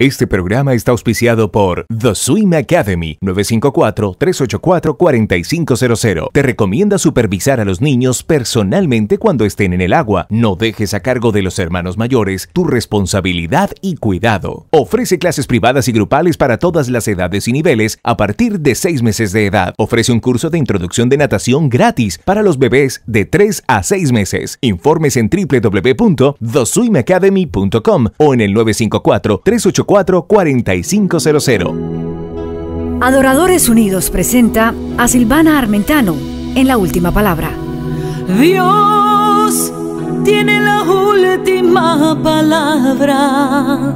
Este programa está auspiciado por The Swim Academy 954-384-4500. Te recomienda supervisar a los niños personalmente cuando estén en el agua. No dejes a cargo de los hermanos mayores tu responsabilidad y cuidado. Ofrece clases privadas y grupales para todas las edades y niveles a partir de 6 meses de edad. Ofrece un curso de introducción de natación gratis para los bebés de 3 a 6 meses. Informes en www.theswimacademy.com o en el 954 384 4500 Adoradores Unidos presenta a Silvana Armentano en la última palabra. Dios tiene la última palabra.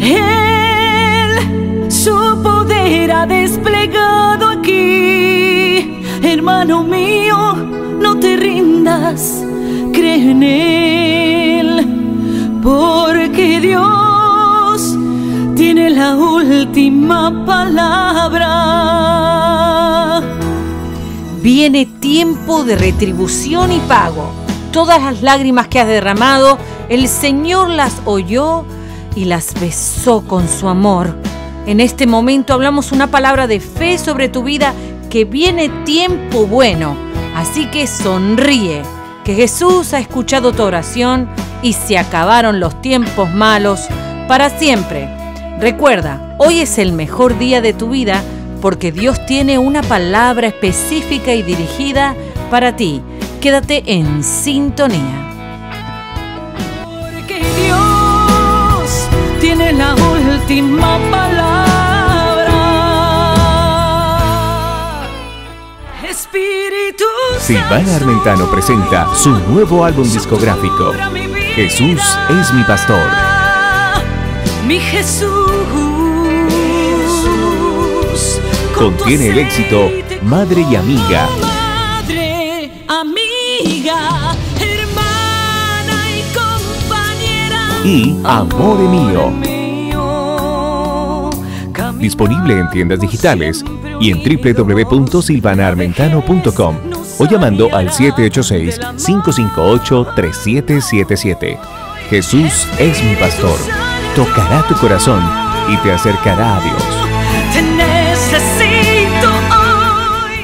Él su poder ha desplegado aquí. Hermano mío, no te rindas, cree última palabra. Viene tiempo de retribución y pago. Todas las lágrimas que has derramado, el Señor las oyó y las besó con su amor. En este momento hablamos una palabra de fe sobre tu vida que viene tiempo bueno. Así que sonríe, que Jesús ha escuchado tu oración y se acabaron los tiempos malos para siempre. Recuerda, hoy es el mejor día de tu vida porque Dios tiene una palabra específica y dirigida para ti. Quédate en sintonía. Porque Dios tiene la última palabra. Espíritu Silvana Armentano presenta su nuevo álbum discográfico. Jesús es mi pastor. Mi Jesús. Contiene el éxito Madre y Amiga. Madre, amiga, hermana y compañera. Y Amore Mío. mío. Disponible en tiendas digitales y en www.silvanaarmentano.com o llamando al 786-558-3777. Jesús es mi pastor. Tocará tu corazón y te acercará a Dios. Te necesito hoy.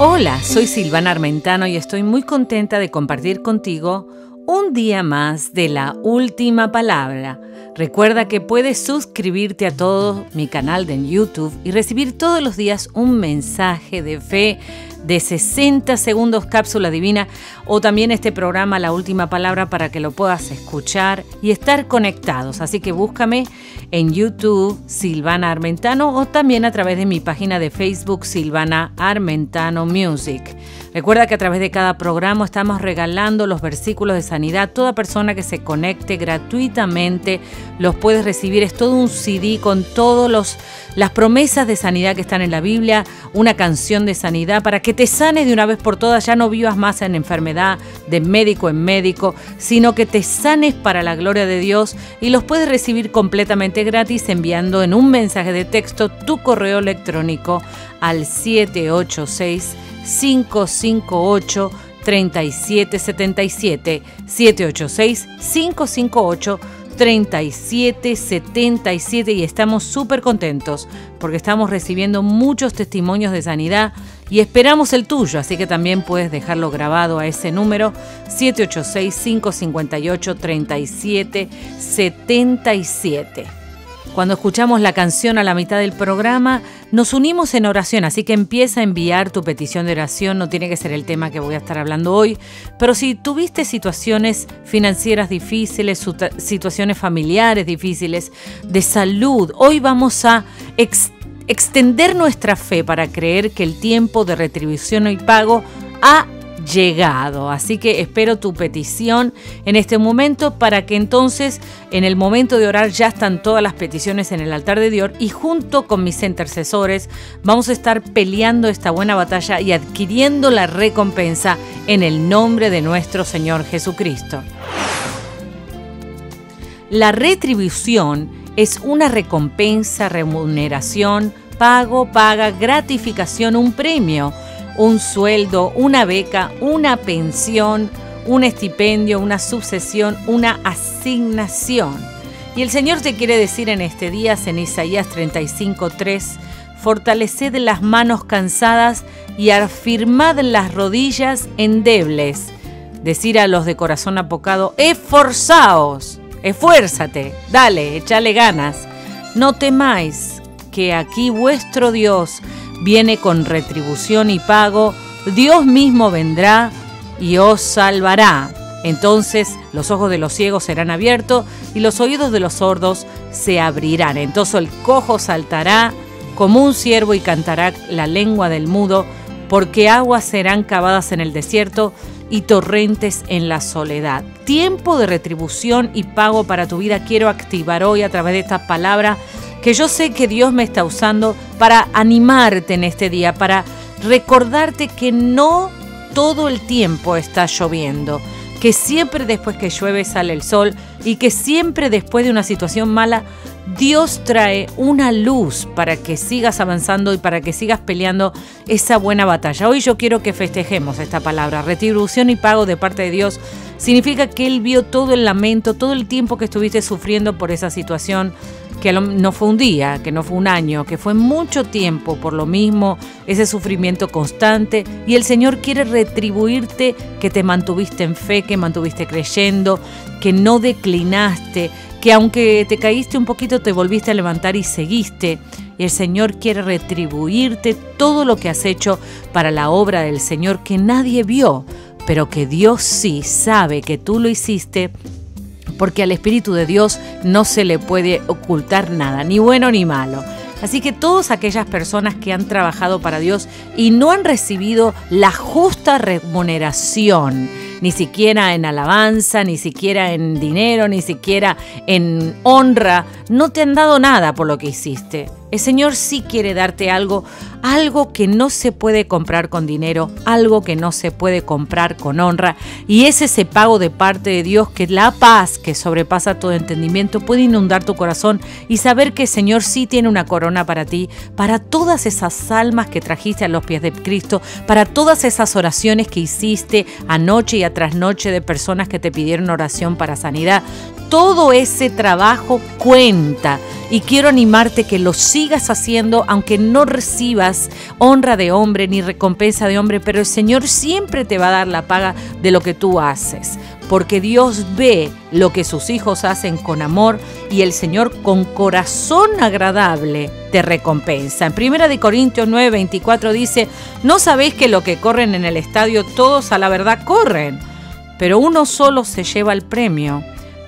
Hola, soy Silvana Armentano y estoy muy contenta de compartir contigo un día más de la última palabra. Recuerda que puedes suscribirte a todo mi canal de YouTube y recibir todos los días un mensaje de fe de 60 segundos cápsula divina o también este programa La Última Palabra para que lo puedas escuchar y estar conectados. Así que búscame en YouTube Silvana Armentano o también a través de mi página de Facebook Silvana Armentano Music. Recuerda que a través de cada programa estamos regalando los versículos de sanidad. Toda persona que se conecte gratuitamente los puedes recibir. Es todo un CD con todas las promesas de sanidad que están en la Biblia, una canción de sanidad para que te sanes de una vez por todas. Ya no vivas más en enfermedad de médico en médico, sino que te sanes para la gloria de Dios y los puedes recibir completamente gratis enviando en un mensaje de texto tu correo electrónico al 786 558 3777 786 558 3777 y estamos súper contentos porque estamos recibiendo muchos testimonios de sanidad y esperamos el tuyo, así que también puedes dejarlo grabado a ese número 786-558-3777. Cuando escuchamos la canción a la mitad del programa, nos unimos en oración, así que empieza a enviar tu petición de oración, no tiene que ser el tema que voy a estar hablando hoy, pero si tuviste situaciones financieras difíciles, situaciones familiares difíciles, de salud, hoy vamos a extender nuestra fe para creer que el tiempo de retribución y pago ha llegado. Así que espero tu petición en este momento para que entonces en el momento de orar ya están todas las peticiones en el altar de Dios y junto con mis intercesores vamos a estar peleando esta buena batalla y adquiriendo la recompensa en el nombre de nuestro Señor Jesucristo. La retribución es una recompensa, remuneración, pago, paga, gratificación, un premio un sueldo, una beca, una pensión, un estipendio, una sucesión, una asignación. Y el Señor te quiere decir en este día, en Isaías 35:3, fortaleced las manos cansadas y afirmad las rodillas endebles. Decir a los de corazón apocado, esforzaos, esfuérzate, dale, échale ganas. No temáis que aquí vuestro Dios viene con retribución y pago, Dios mismo vendrá y os salvará. Entonces los ojos de los ciegos serán abiertos y los oídos de los sordos se abrirán. Entonces el cojo saltará como un ciervo y cantará la lengua del mudo, porque aguas serán cavadas en el desierto y torrentes en la soledad. Tiempo de retribución y pago para tu vida quiero activar hoy a través de esta palabra que yo sé que Dios me está usando para animarte en este día, para recordarte que no todo el tiempo está lloviendo, que siempre después que llueve sale el sol y que siempre después de una situación mala Dios trae una luz para que sigas avanzando y para que sigas peleando esa buena batalla. Hoy yo quiero que festejemos esta palabra. Retribución y pago de parte de Dios significa que Él vio todo el lamento, todo el tiempo que estuviste sufriendo por esa situación, que no fue un día, que no fue un año, que fue mucho tiempo por lo mismo, ese sufrimiento constante. Y el Señor quiere retribuirte que te mantuviste en fe, que mantuviste creyendo, que no declinaste, que aunque te caíste un poquito te volviste a levantar y seguiste. Y el Señor quiere retribuirte todo lo que has hecho para la obra del Señor que nadie vio, pero que Dios sí sabe que tú lo hiciste porque al Espíritu de Dios no se le puede ocultar nada, ni bueno ni malo. Así que todas aquellas personas que han trabajado para Dios y no han recibido la justa remuneración, ni siquiera en alabanza, ni siquiera en dinero, ni siquiera en honra, no te han dado nada por lo que hiciste. El Señor sí quiere darte algo, algo que no se puede comprar con dinero, algo que no se puede comprar con honra. Y es ese pago de parte de Dios que la paz que sobrepasa todo entendimiento puede inundar tu corazón y saber que el Señor sí tiene una corona para ti, para todas esas almas que trajiste a los pies de Cristo, para todas esas oraciones que hiciste anoche y a trasnoche de personas que te pidieron oración para sanidad. Todo ese trabajo cuenta y quiero animarte que lo sigas haciendo aunque no recibas honra de hombre ni recompensa de hombre, pero el Señor siempre te va a dar la paga de lo que tú haces, porque Dios ve lo que sus hijos hacen con amor y el Señor con corazón agradable te recompensa. En 1 de Corintios 9, 24 dice, "No sabéis que lo que corren en el estadio todos a la verdad corren, pero uno solo se lleva el premio."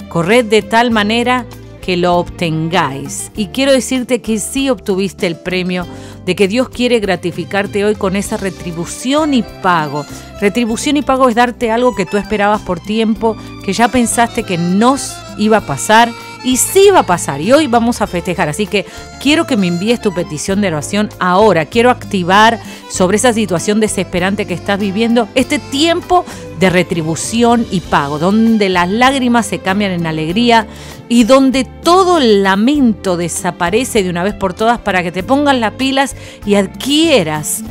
Corred de tal manera que lo obtengáis. Y quiero decirte que sí obtuviste el premio, de que Dios quiere gratificarte hoy con esa retribución y pago. Retribución y pago es darte algo que tú esperabas por tiempo, que ya pensaste que no iba a pasar y sí va a pasar y hoy vamos a festejar. Así que quiero que me envíes tu petición de oración ahora. Quiero activar sobre esa situación desesperante que estás viviendo este tiempo de retribución y pago, donde las lágrimas se cambian en alegría y donde todo el lamento desaparece de una vez por todas para que te pongan las pilas y adquieras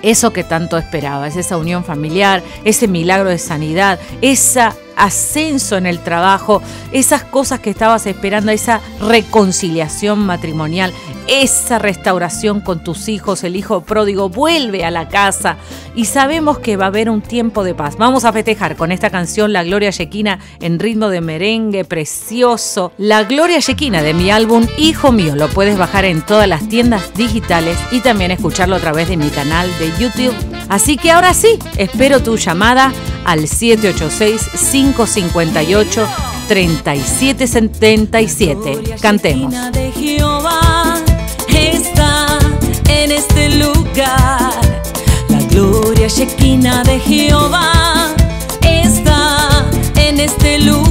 eso que tanto esperabas, esa unión familiar, ese milagro de sanidad, ese ascenso en el trabajo, esas cosas que estabas esperando, esa reconciliación matrimonial, esa restauración con tus hijos, el hijo pródigo vuelve a la casa y sabemos que va a haber un tiempo de paz. Vamos a festejar con esta canción La Gloria Yequina en ritmo de merengue precioso. La Gloria Yequina de mi álbum Hijo Mío lo puedes bajar en todas las tiendas digitales y también escucharlo a través de mi canal de YouTube. Así que ahora sí, espero tu llamada al 786 558 3777. Cantemos gloria shequina de Jehová está en este lugar.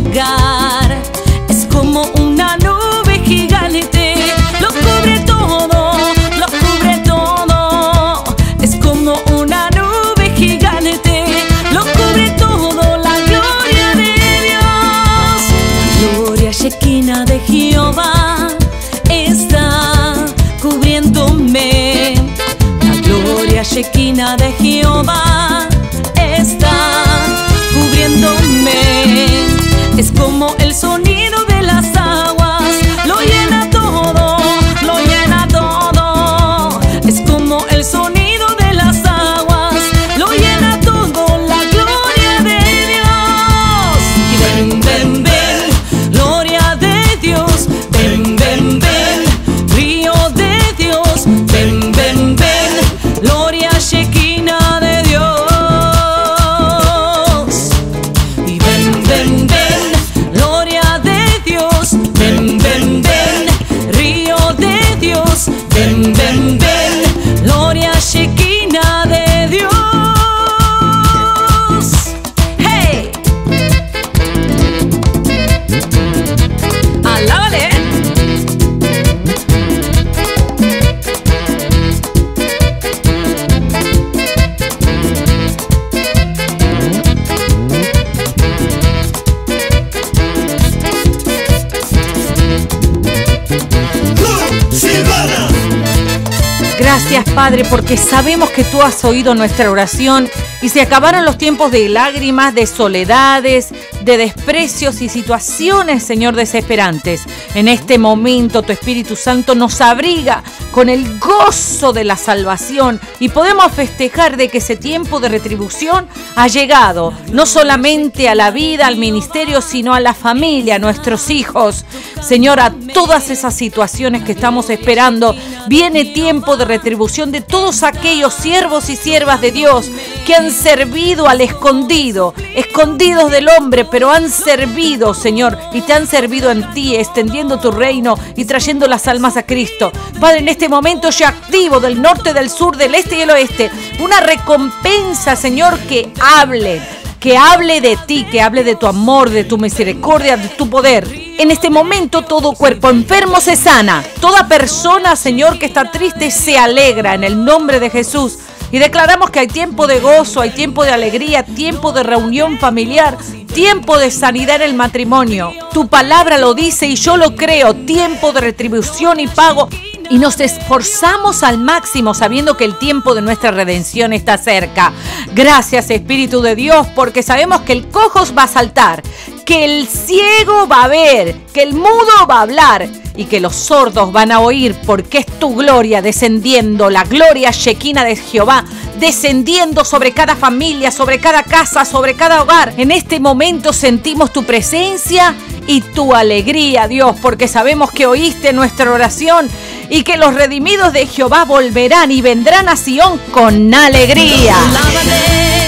Padre porque sabemos que tú has oído nuestra oración y se acabaron los tiempos de lágrimas, de soledades, de desprecios y situaciones, Señor, desesperantes. En este momento tu Espíritu Santo nos abriga con el gozo de la salvación y podemos festejar de que ese tiempo de retribución ha llegado, no solamente a la vida, al ministerio, sino a la familia, a nuestros hijos. Señor, a todas esas situaciones que estamos esperando, viene tiempo de retribución de todos aquellos siervos y siervas de Dios que han servido al escondido, escondidos del hombre, pero han servido, Señor, y te han servido en ti, extendiendo tu reino y trayendo las almas a Cristo. Padre, en este momento yo activo del norte, del sur, del este y del oeste una recompensa, Señor, que hable, que hable de ti, que hable de tu amor, de tu misericordia, de tu poder. En este momento todo cuerpo enfermo se sana. Toda persona, Señor, que está triste se alegra en el nombre de Jesús. Y declaramos que hay tiempo de gozo, hay tiempo de alegría, tiempo de reunión familiar, tiempo de sanidad en el matrimonio. Tu palabra lo dice y yo lo creo, tiempo de retribución y pago. Y nos esforzamos al máximo sabiendo que el tiempo de nuestra redención está cerca. Gracias Espíritu de Dios porque sabemos que el cojo va a saltar, que el ciego va a ver, que el mudo va a hablar y que los sordos van a oír porque es tu gloria descendiendo, la gloria shequina de Jehová descendiendo sobre cada familia, sobre cada casa, sobre cada hogar. En este momento sentimos tu presencia y tu alegría, Dios, porque sabemos que oíste nuestra oración y que los redimidos de Jehová volverán y vendrán a Sión con alegría. Alábale,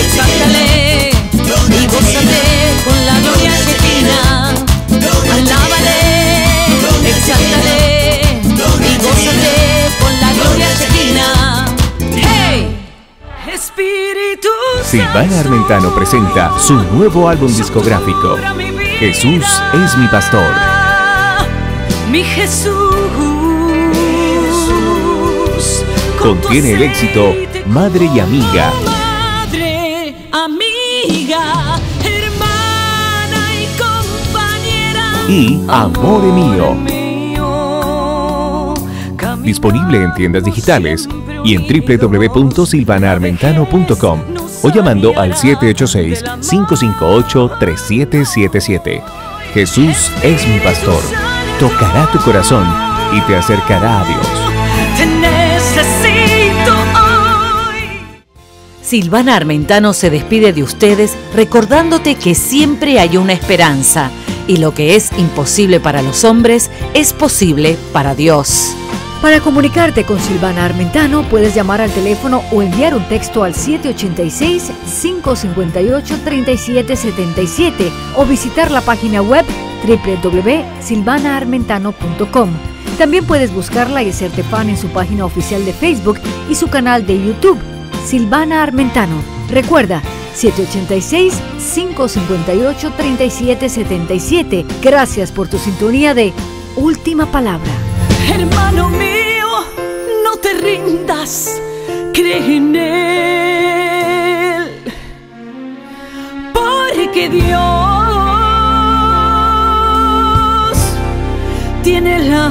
exáltale y gózate con la gloria Shekinah. Alábale, exáltale y gózate con la gloria Shekinah. ¡Hey! Espíritu Silvana Armentano presenta su nuevo álbum discográfico, Jesús es mi pastor. Mi Jesús. Contiene el éxito Madre y Amiga. Madre, amiga, hermana y compañera. Y Amore Mío. Disponible en tiendas digitales y en www.silvanaarmentano.com o llamando al 786-558-3777. Jesús es mi pastor. Tocará tu corazón y te acercará a Dios. Silvana Armentano se despide de ustedes recordándote que siempre hay una esperanza y lo que es imposible para los hombres es posible para Dios. Para comunicarte con Silvana Armentano puedes llamar al teléfono o enviar un texto al 786-558-3777 o visitar la página web www.silvanaarmentano.com. También puedes buscarla y hacerte fan en su página oficial de Facebook y su canal de YouTube, Silvana Armentano. Recuerda, 786-558-3777. Gracias por tu sintonía de Última Palabra. Hermano mío, no te rindas, cree en Él. Porque Dios tiene la